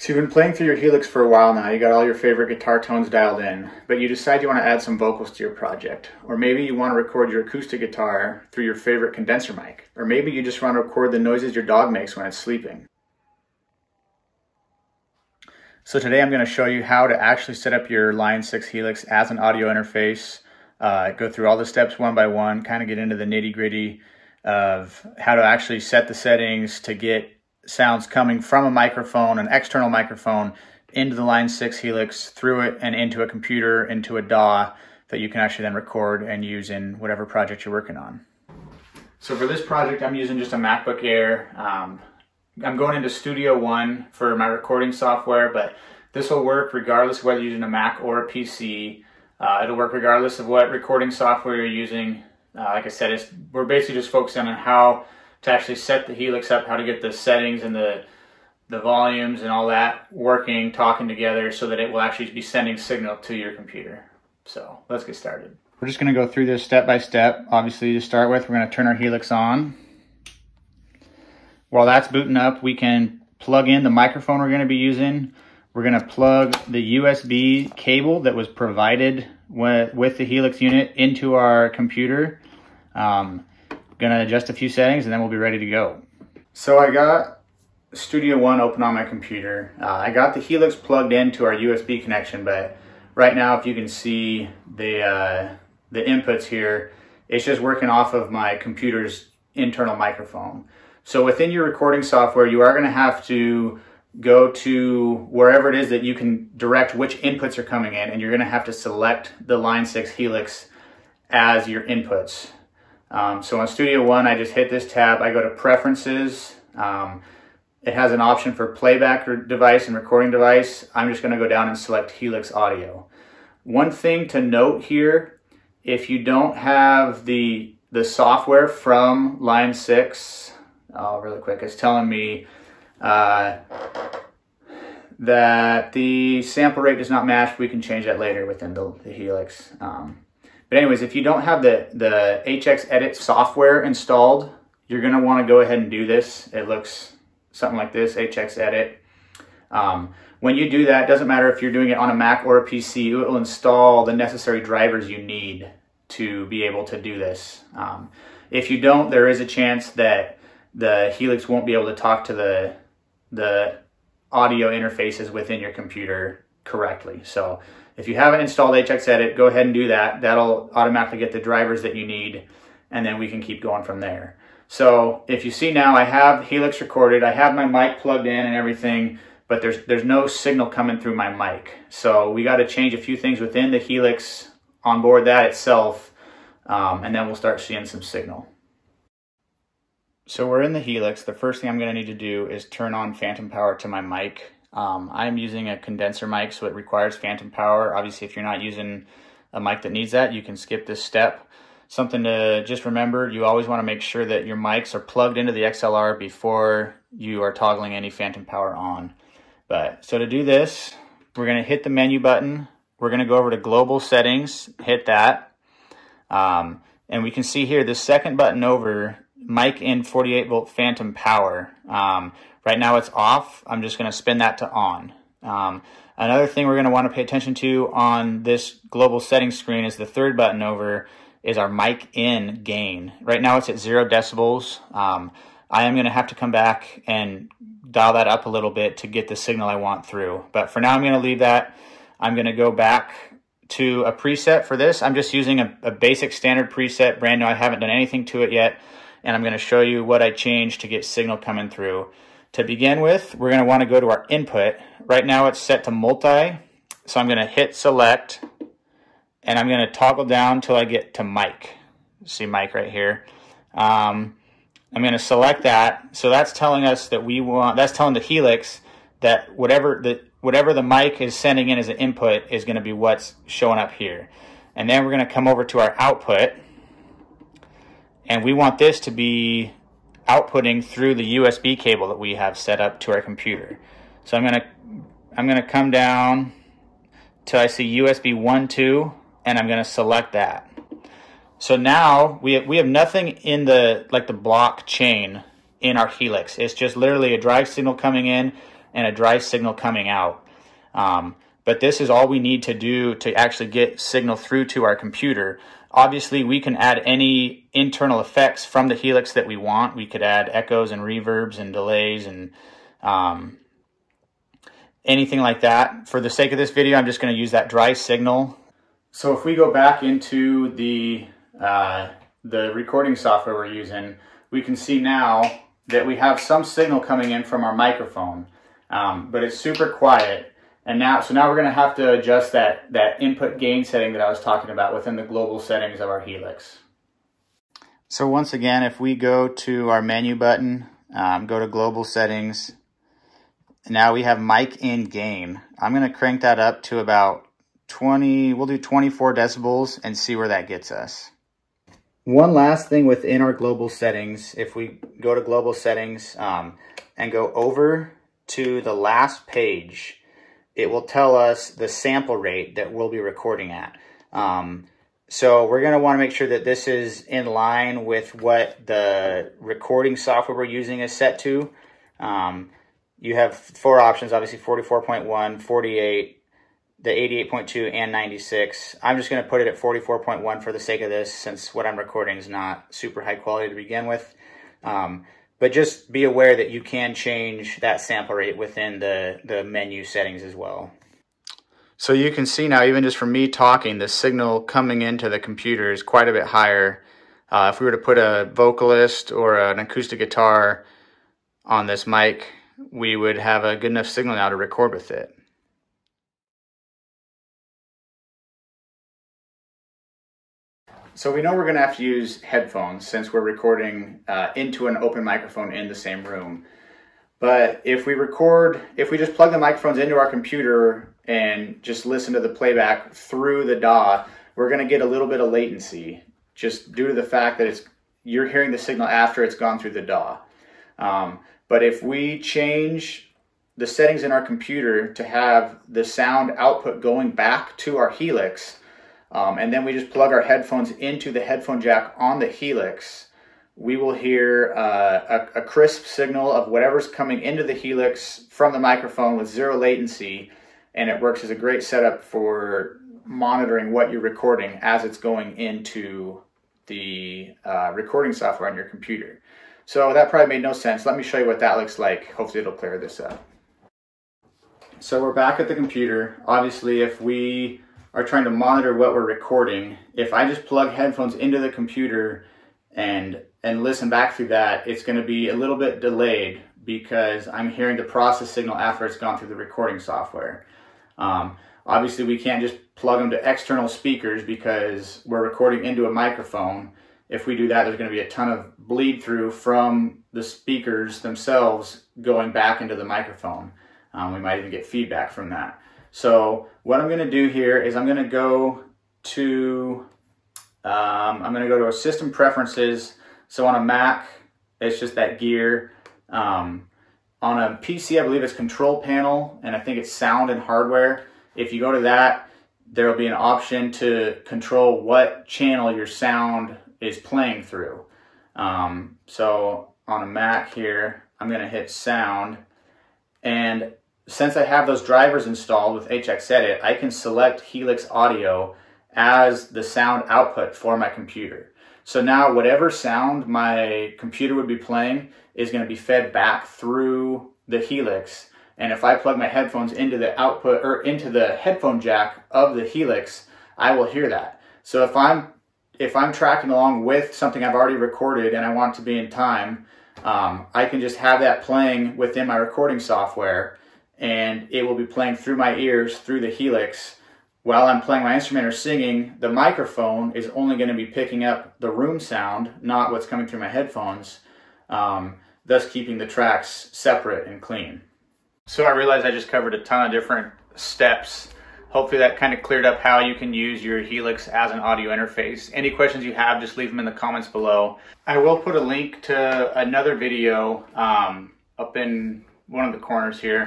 So you've been playing through your Helix for a while now, you got all your favorite guitar tones dialed in, but you decide you want to add some vocals to your project. Or maybe you want to record your acoustic guitar through your favorite condenser mic. Or maybe you just want to record the noises your dog makes when it's sleeping. So today I'm going to show you how to actually set up your Line 6 Helix as an audio interface, uh, go through all the steps one by one, kind of get into the nitty gritty of how to actually set the settings to get sounds coming from a microphone, an external microphone, into the Line 6 Helix, through it, and into a computer, into a DAW that you can actually then record and use in whatever project you're working on. So for this project, I'm using just a MacBook Air. Um, I'm going into Studio One for my recording software, but this will work regardless of whether you're using a Mac or a PC. Uh, it'll work regardless of what recording software you're using. Uh, like I said, we're basically just focusing on how to actually set the Helix up, how to get the settings and the the volumes and all that working, talking together so that it will actually be sending signal to your computer. So let's get started. We're just gonna go through this step by step. Obviously to start with, we're gonna turn our Helix on. While that's booting up, we can plug in the microphone we're gonna be using. We're gonna plug the USB cable that was provided with, with the Helix unit into our computer. Um, Gonna adjust a few settings and then we'll be ready to go. So I got Studio One open on my computer. Uh, I got the Helix plugged into our USB connection, but right now if you can see the, uh, the inputs here, it's just working off of my computer's internal microphone. So within your recording software, you are gonna have to go to wherever it is that you can direct which inputs are coming in and you're gonna have to select the Line 6 Helix as your inputs. Um, so on Studio One, I just hit this tab. I go to Preferences. Um, it has an option for playback device and recording device. I'm just going to go down and select Helix Audio. One thing to note here, if you don't have the the software from Line 6, oh, really quick, it's telling me uh, that the sample rate does not match. We can change that later within the, the Helix. Um, but anyways, if you don't have the, the HX Edit software installed, you're gonna wanna go ahead and do this. It looks something like this, HX Edit. Um, when you do that, doesn't matter if you're doing it on a Mac or a PC, it will install the necessary drivers you need to be able to do this. Um, if you don't, there is a chance that the Helix won't be able to talk to the, the audio interfaces within your computer correctly. So if you haven't installed HX Edit, go ahead and do that. That'll automatically get the drivers that you need, and then we can keep going from there. So if you see now, I have Helix recorded. I have my mic plugged in and everything, but there's, there's no signal coming through my mic. So we got to change a few things within the Helix on board that itself, um, and then we'll start seeing some signal. So we're in the Helix. The first thing I'm going to need to do is turn on phantom power to my mic. Um, I'm using a condenser mic, so it requires phantom power. Obviously, if you're not using a mic that needs that, you can skip this step. Something to just remember, you always want to make sure that your mics are plugged into the XLR before you are toggling any phantom power on. But so to do this, we're going to hit the menu button. We're going to go over to global settings, hit that. Um, and we can see here the second button over, mic in 48 volt phantom power. Um, Right now it's off. I'm just going to spin that to on. Um, another thing we're going to want to pay attention to on this global settings screen is the third button over is our mic in gain. Right now it's at zero decibels. Um, I am going to have to come back and dial that up a little bit to get the signal I want through. But for now I'm going to leave that. I'm going to go back to a preset for this. I'm just using a, a basic standard preset, brand new. I haven't done anything to it yet. And I'm going to show you what I changed to get signal coming through. To begin with, we're going to want to go to our input. Right now it's set to multi, so I'm going to hit select, and I'm going to toggle down until I get to mic. See mic right here. Um, I'm going to select that. So that's telling us that we want, that's telling the Helix that whatever the, whatever the mic is sending in as an input is going to be what's showing up here. And then we're going to come over to our output. And we want this to be outputting through the USB cable that we have set up to our computer. So I'm gonna I'm gonna come down till I see USB 1, 2, and I'm gonna select that. So now we have, we have nothing in the like the block chain in our Helix. It's just literally a drive signal coming in and a dry signal coming out. Um, but this is all we need to do to actually get signal through to our computer. Obviously, we can add any internal effects from the Helix that we want. We could add echoes and reverbs and delays and um, anything like that. For the sake of this video, I'm just going to use that dry signal. So if we go back into the, uh, the recording software we're using, we can see now that we have some signal coming in from our microphone, um, but it's super quiet. And now, so now we're going to have to adjust that, that input gain setting that I was talking about within the global settings of our Helix. So once again, if we go to our menu button, um, go to global settings, now we have mic in gain. I'm going to crank that up to about 20, we'll do 24 decibels and see where that gets us. One last thing within our global settings, if we go to global settings um, and go over to the last page, it will tell us the sample rate that we'll be recording at. Um, so we're going to want to make sure that this is in line with what the recording software we're using is set to. Um, you have four options, obviously 44.1, 48, the 88.2, and 96. I'm just going to put it at 44.1 for the sake of this, since what I'm recording is not super high quality to begin with. Um, but just be aware that you can change that sample rate within the, the menu settings as well. So you can see now, even just from me talking, the signal coming into the computer is quite a bit higher. Uh, if we were to put a vocalist or an acoustic guitar on this mic, we would have a good enough signal now to record with it. So we know we're going to have to use headphones since we're recording uh, into an open microphone in the same room. But if we record, if we just plug the microphones into our computer and just listen to the playback through the DAW, we're going to get a little bit of latency just due to the fact that it's you're hearing the signal after it's gone through the DAW. Um, but if we change the settings in our computer to have the sound output going back to our Helix, um, and then we just plug our headphones into the headphone jack on the Helix, we will hear uh, a, a, crisp signal of whatever's coming into the Helix from the microphone with zero latency, and it works as a great setup for monitoring what you're recording as it's going into the uh, recording software on your computer. So that probably made no sense. Let me show you what that looks like. Hopefully it'll clear this up. So we're back at the computer. Obviously, if we are trying to monitor what we're recording, if I just plug headphones into the computer and and listen back through that, it's going to be a little bit delayed because I'm hearing the process signal after it's gone through the recording software. Um, obviously, we can't just plug them to external speakers because we're recording into a microphone if we do that, there's going to be a ton of bleed through from the speakers themselves going back into the microphone. Um, we might even get feedback from that. So what I'm going to do here is I'm going to go to um, I'm going to go to our system preferences. So on a Mac, it's just that gear. Um, on a PC, I believe it's control panel, and I think it's sound and hardware. If you go to that, there will be an option to control what channel your sound is playing through. Um, so on a Mac here, I'm going to hit sound. And since I have those drivers installed with HX Edit, I can select Helix Audio as the sound output for my computer. So now whatever sound my computer would be playing is going to be fed back through the Helix. And if I plug my headphones into the output or into the headphone jack of the Helix, I will hear that. So if I'm if I'm tracking along with something I've already recorded and I want to be in time, um, I can just have that playing within my recording software and it will be playing through my ears through the Helix. While I'm playing my instrument or singing, the microphone is only going to be picking up the room sound, not what's coming through my headphones, um, thus keeping the tracks separate and clean. So I realized I just covered a ton of different steps Hopefully that kind of cleared up how you can use your Helix as an audio interface. Any questions you have, just leave them in the comments below. I will put a link to another video um, up in one of the corners here.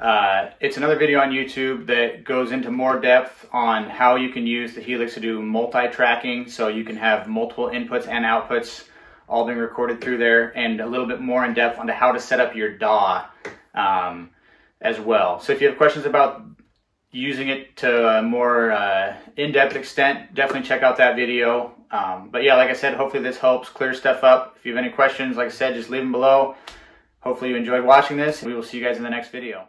Uh, it's another video on YouTube that goes into more depth on how you can use the Helix to do multi-tracking so you can have multiple inputs and outputs all being recorded through there and a little bit more in depth onto how to set up your DAW. Um, as well. So if you have questions about using it to a more uh, in-depth extent, definitely check out that video. Um, but yeah, like I said, hopefully this helps clear stuff up. If you have any questions, like I said, just leave them below. Hopefully you enjoyed watching this. We will see you guys in the next video.